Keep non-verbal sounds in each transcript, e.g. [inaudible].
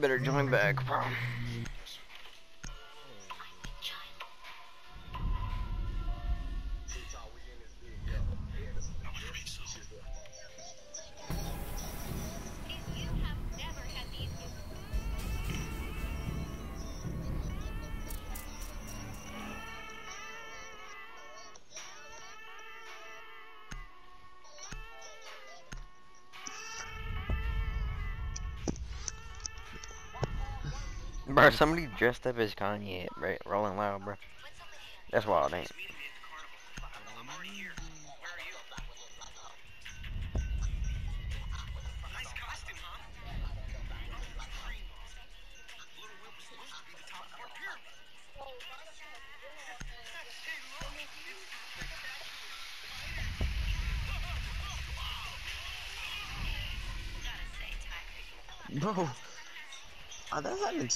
better join back, bro. Bro, somebody dressed up as Kanye, right? Rolling loud, bro. That's wild, ain't it? Nice costume, huh? Little Will was supposed to be the top of our pyramid. Bro, are they having,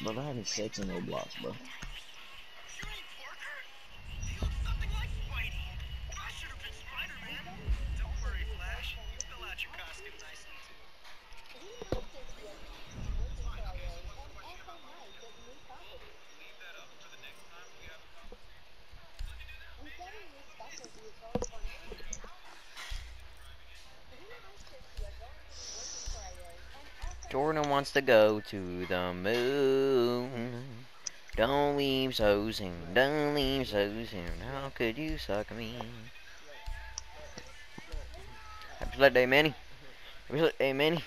bro, they're having sex in Roblox, bro. Jordan wants to go to the moon. Don't leave so soon. Don't leave so soon. How could you suck me? Happy birthday, Manny. Happy birthday, Manny.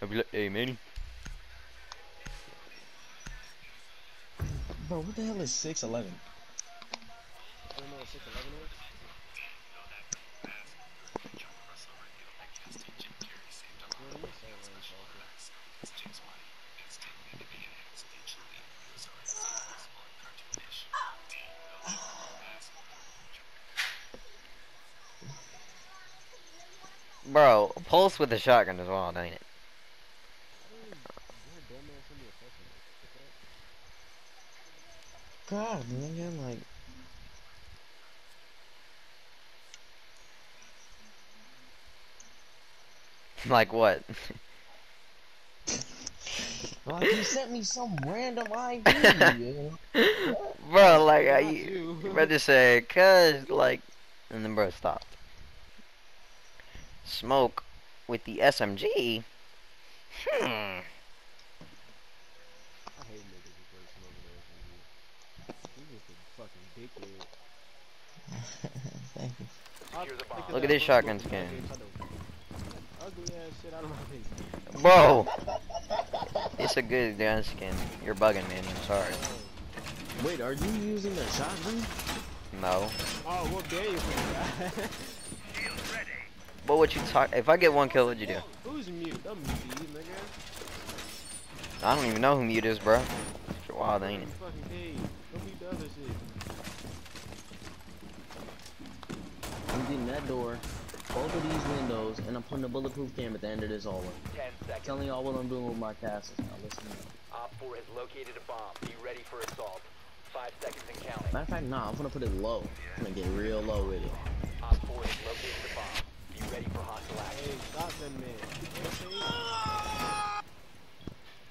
Happy birthday, Manny. Bro, what the hell is 6'11? Bro, pulse with the shotgun as well, ain't it? God, nigga, like, Like what? [laughs] like you sent me some random ID, you know? [laughs] bro, like I, you better say, cuz, like, and then bro stopped. Smoke with the SMG. Hmm. I hate niggas who play smoking ass You just a fucking dickhead. Thank you. Look at this shotgun smoke in my skin. face, I don't- Ugly ass shit out of my face. Bro, it's a good gun skin. You're bugging, man. I'm sorry. Wait, are you using the shotgun? No. Oh, what dare you for that? [laughs] But what you talk? If I get one kill, what'd you do? Who's mute? I'm mute, nigga. I don't even know who mute is, bro. You're wild, ain't it? Fucking cave. Go mute the other shit. I'm getting that door, both of these windows, and I'm putting a bulletproof cam at the end of this hallway. Ten seconds. Telling y'all what I'm doing with my castles now. Listen. Op 4 has located a bomb. Be ready for assault. Five seconds and counting. Matter of fact, nah, I'm gonna put it low. I'm gonna get real low with it. Op 4 has located the bomb. Be ready for hostile action. Hey, shotgun man.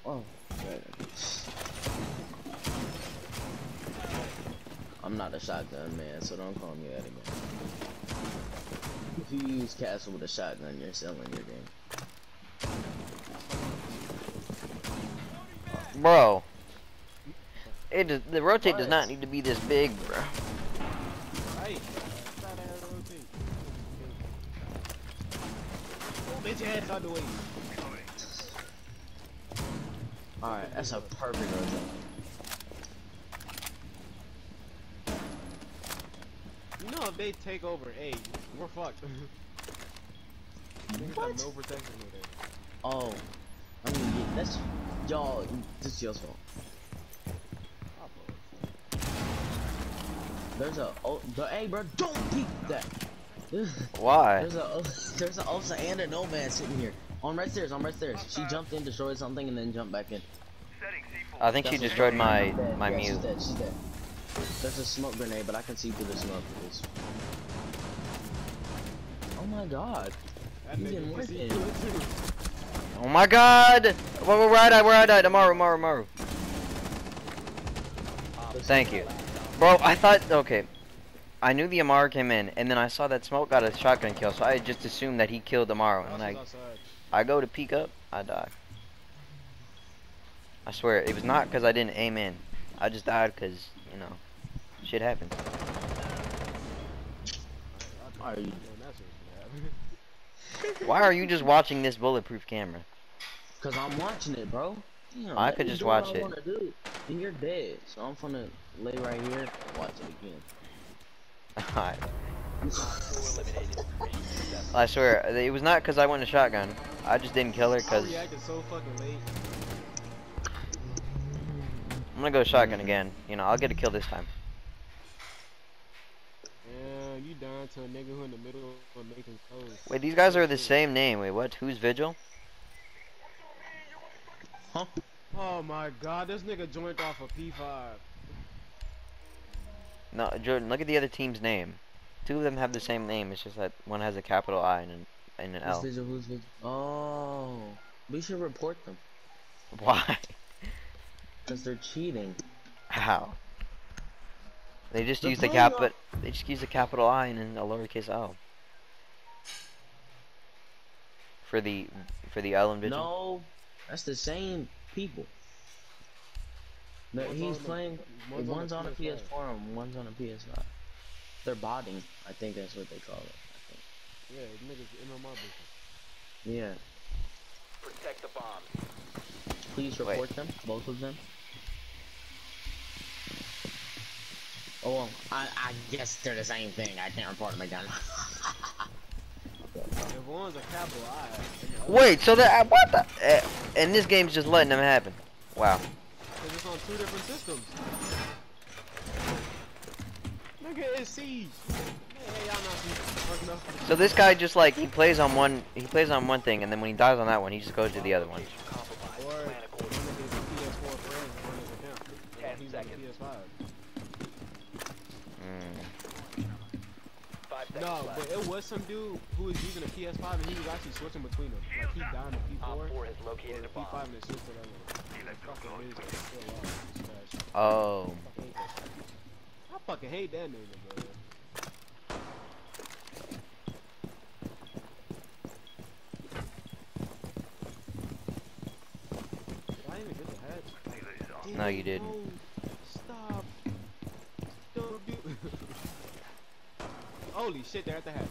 Oh. I'm not a shotgun man, so don't call me that again. If you use castle with a shotgun, you're selling your game. Bro. It does, the rotate does not need to be this big, bro. Ass out the way. Alright, that's a perfect rotate. You know if they take over A, we're fucked. [laughs] Have no protection with it. Oh, I mean, yeah, that's Y'all, this is y'all's fault. There's a oh, the, A, bro, don't peek that. Why? There's a there's a Osa and a Nomad sitting here on red stairs. On red stairs. She jumped in, destroyed something, and then jumped back in. I think she That's what- destroyed my my yeah, mute. She's dead. She's dead. There's a smoke grenade, but I can see through the smoke. Please. Oh my god. That You nigga didn't work it. through it, too. Oh my god! Where, where, where I die? Where I die? Tomorrow, tomorrow, tomorrow. Thank you. Bro, I thought, okay. I knew the Amar came in, and then I saw that smoke got a shotgun kill, so I just assumed that he killed Amaru. And like. I go to peek up, I die. I swear, it was not because I didn't aim in. I just died because, you know, shit happens. [laughs] I- I Are you- doing that shit was gonna Why are you just watching this bulletproof camera? Cause I'm watching it, bro. Damn, I could just watch it. do. And you're dead, so I'm gonna lay right here and watch it again. Alright. Four eliminated. Mission successful. I swear, it was not because I went a shotgun. I just didn't kill her because oh, so. I'm gonna go shotgun again. You know, I'll get a kill this time. And you down to a nigga who in the middle of making clothes. Wait, these guys are the same name. Wait, what? Who's Vigil? Huh? Oh my god, this nigga joined off a P5. No, Jordan, look at the other team's name. Two of them have the same name. It's just that one has a capital I and an, and an L. visual? Who's visual? Oh, we should report them Why? because they're cheating. How? They just They're use the cap, but they just use a capital I and then a lowercase L. For the for the L and Vigil. No, that's the same people. No, One's he's on the- playing. one's One's, on on, a PS5. PS4 and one's on a PS5. They're botting. I think that's what they call it. I think. Yeah, niggas MMR bitches. Yeah. Protect the bomb. Please Wait. report them, both of them. Oh, I, I guess they're the same thing. I can't report them again. [laughs] If one's a capital I, and the other- Wait, so that what the? Uh, and this game's just letting them happen. Wow. It's on two different systems. Siege. So this guy just like he plays on one he plays on one thing and then when he dies on that one he just goes to the other one. Location compromised. Or Plan one accordingly. of his PS4 friends running the account. Ten He's on the seconds. PS5. Mm. Five seconds No, left. but it was some dude who was using a PS5 and he was actually switching between them. Like he down to Op P4 4 has or located the a bomb. P5 and then switched to the other one. Fucking amazing. Still lost. It's trash. Oh. Hate that. I fucking hate that nigga, bro. Did I get the hatch? No, you didn't. Holy shit, they're at the hatch.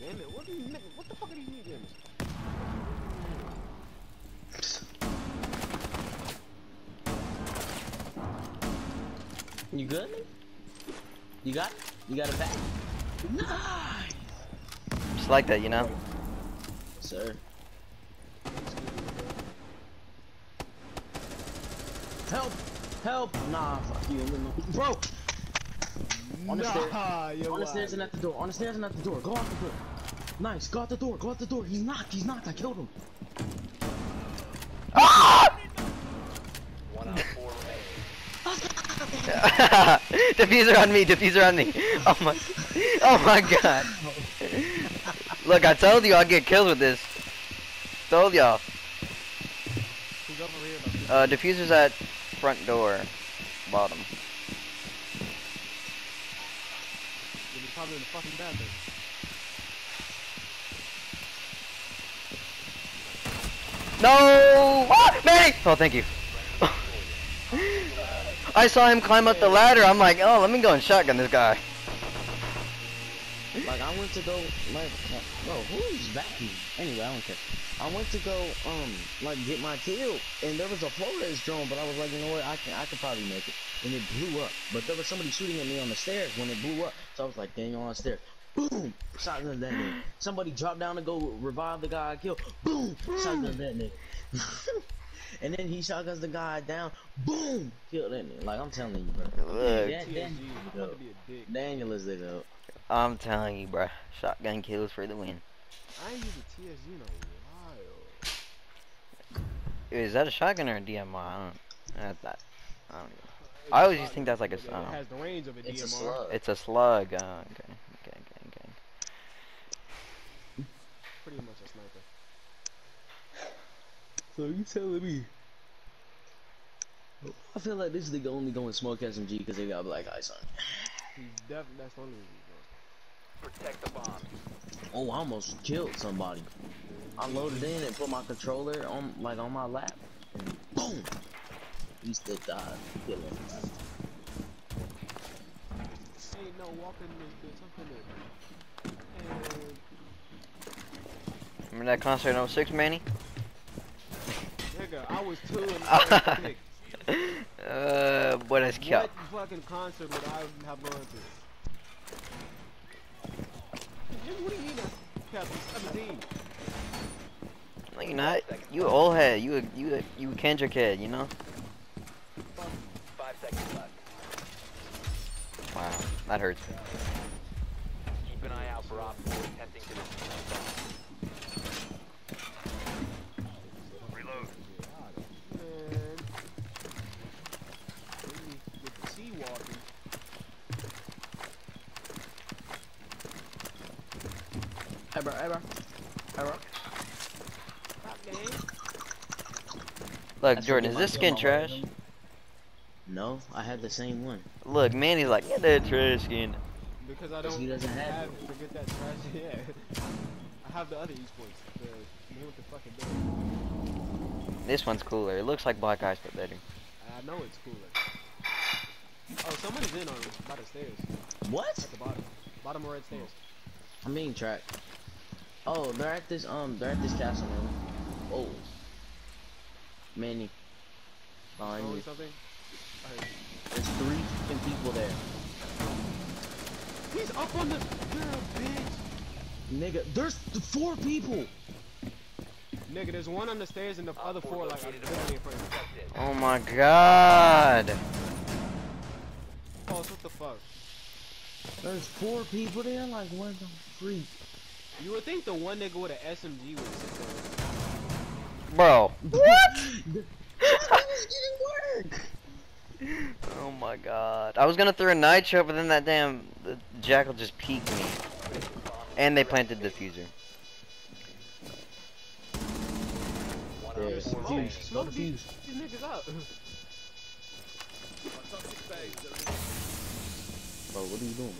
Damn it, what, do you, nigga- what the fuck are these mediums? you good? You got? It? You got it back? Nice, Just like that, you know? sir. Help! Help! Nah, fuck you. Bro! On the stairs. Nah, you're On the stairs and at the door. On the stairs and at the door. Go out the door. Nice. Go out the door. Go out the door. He's knocked. He's knocked. I killed him. One on four remaining. diffuser on me, diffuser on me. [laughs] Oh my Oh my god. Look, I told you I'll get killed with this. Told y'all. Who's over here? though? Uh diffuser's at front door. Bottom. He's probably in the fucking bathroom. No! Ah, Manny! Oh, thank you. [laughs] I saw him climb up the ladder. I'm like, oh, let me go and shotgun this guy. Like I went to go like, like bro, who's vacuuming? Anyway, I don't care. I went to go um like get my kill and there was a Flores drone, but I was like, you know what, I can I could probably make it. And it blew up. But there was somebody shooting at me on the stairs when it blew up. So I was like, dang on the stairs. Boom! Shotgun that nigga. Somebody dropped down to go revive the guy I killed. Boom! Shotgun that nigga. [laughs] and then he shotguns the guy down. Boom! Killed that nigga. Like I'm telling you, bro. Look, Dan- TSG, Dan- you want to be a dick. Daniel is the goat. I'm telling you, bruh. Shotgun kills for the win. I ain't used a TSG in a while. Is that a shotgun or a DMR? I don't. That's that. I don't know. I always just think that's like a. It I don't has the range of a It's a DMR. slug. It's a slug. Uh, okay. Okay. Okay. Okay. Pretty much a sniper. So you telling me? I feel like this nigga only going smoke SMG because they got black eyes on. it. He's def- that's the only reason. Bro. Protect the bomb. Oh, I almost killed somebody. I loaded in and put my controller on like on my lap. And boom! He still died. Kill him. Ain't no walking this bitch. I'm finna. And Remember that concert in 06, Manny? nigga, I was two and [laughs] I was six. uh, boy, that's cute. What fucking concert would I have gone to? You mean I kept 17? No, you're not. You old head. You a you a you Kendrick head. You know. Five seconds left. Wow, that hurts. Keep an eye out for Op attempting to defuse the bomb. Reload. Man. Maybe With the sea walking. Hey bro, hey bro. Hey bro. Stop, gang. Look, That's Jordan, is this skin trash? No, I have the same one. Look, Manny's like, get that trash skin. Because I don't he doesn't have have to get that trash. [laughs] Yeah. I have the other esports. The man with the fucking bed. This one's cooler. It looks like Black Eyes, but better. I know it's cooler. Oh, somebody's in on me by the stairs. What? At the bottom. Bottom right stairs. I'm being tracked. Oh, they're at this um, they're at this castle room. Oh. Manny. Behind Throwing you. something? I heard you. There's three fucking people there. He's up on the. You're a bitch. Nigga, there's th- four people. Nigga, there's one on the stairs and the other four like I'm literally in front of you. Oh my god. Oh, what the fuck? There's four people there. Like, what the freak? You would think the one nigga with an SMG would sit there. Bro. What? didn't [laughs] work. Oh my god. I was gonna throw a nitro, but then that damn the jackal just peeked me. And they planted the diffuser. Yeah, on There's four smoke. remaining. Smoke these, these niggas out. Bro, what are you doing?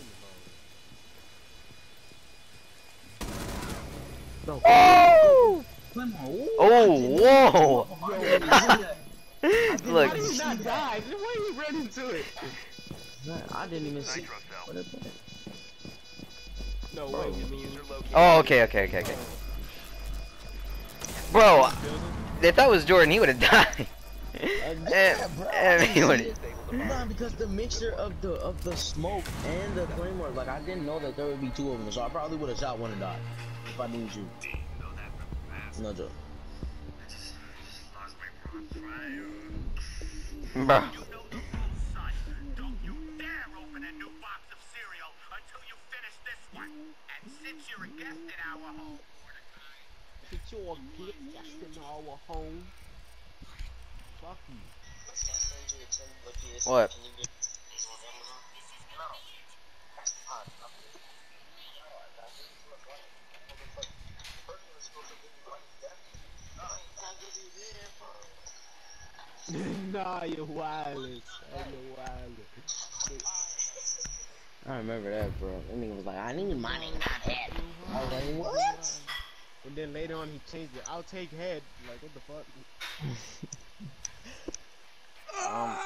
Bro, Oh! Come on. Ooh, Oh, whoa! [laughs] Look, How did he not die? Why he ran into it? I didn't even see. Nitro cell. what it. No Bro. way. You Diffuser located. oh, okay, okay, okay, okay. Bro, if that was Jordan, he would have died. Uh, [laughs] yeah, bro. he would've- Disable the bomb. Nah, because the mixture of the of the smoke and the claymore, like I didn't know that there would be two of them, so I probably would have shot one and died if I didn't shoot. No joke. Bro. You know the rules, son. Don't you dare open a new box of cereal until you finish this one. And since you're a guest in our home, Mordecai, Get your get in our home. Fuck you. What? [laughs] nah, you're wireless. Hey, you're wireless. I remember that, bro. That nigga was like, I need money, not head. I was like, what? And then later on he changed it. I'll take head. Like what the fuck? [laughs] Um,